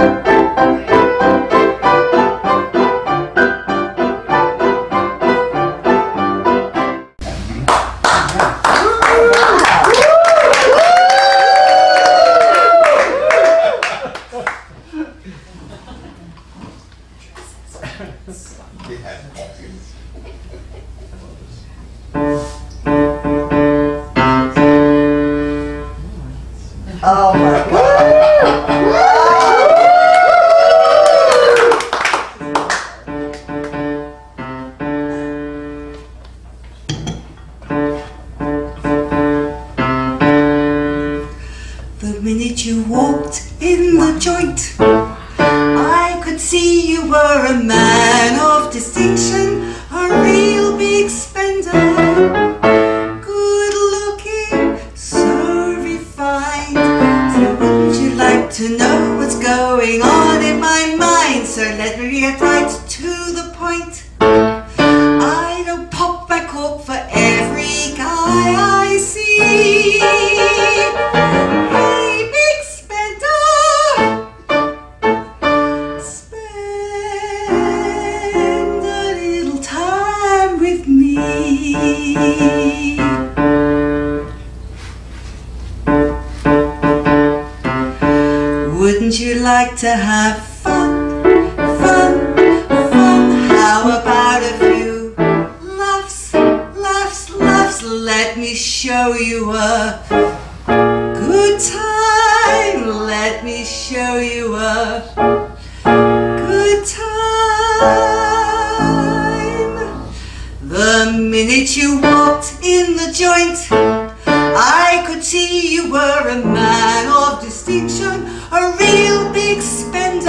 Oh Minute you walked in the joint, I could see you were a man of distinction, a real big spender. Good looking, so refined. So wouldn't you like to know what's going on in my mind? So let me get right to the point. Wouldn't you like to have fun, fun, fun? How about a few laughs, laughs, laughs? Let me show you a good time. Let me show you a The minute you walked in the joint, I could see you were a man of distinction, a real big spender.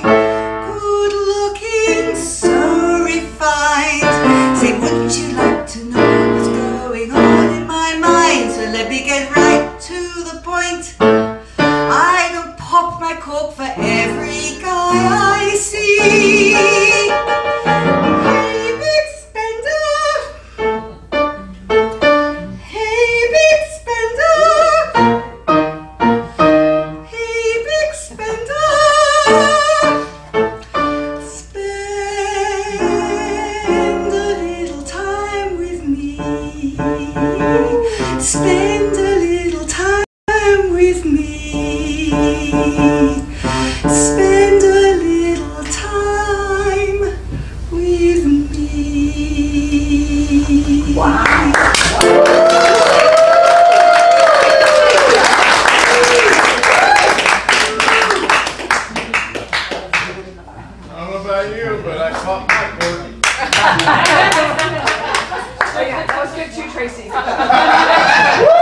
Good looking, so refined. Say, wouldn't you like to know what's going on in my mind? So let me get right to the point. I don't pop my cork for every that was good too, Traci.